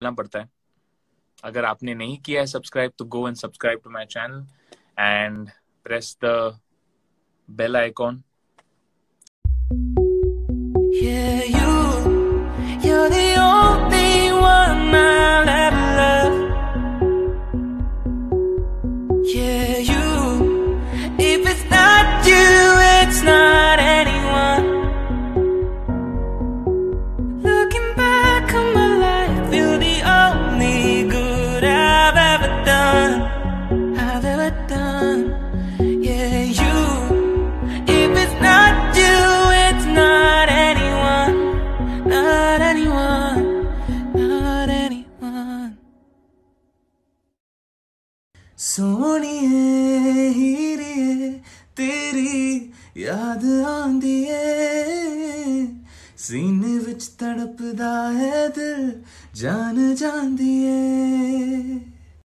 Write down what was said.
करना पड़ता है अगर आपने नहीं किया है सब्सक्राइब तो go and subscribe to my channel and press the bell icon. Yeah, you, done. Yeah, you, if it's not you, it's not anyone. Not anyone. Not anyone.